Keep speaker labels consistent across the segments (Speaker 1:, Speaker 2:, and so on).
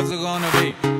Speaker 1: What's it gonna be?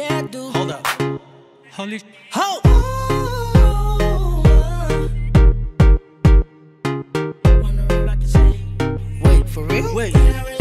Speaker 2: Yeah, I do.
Speaker 1: Hold up. Holy.
Speaker 2: Ho! Wait, for real? Wait.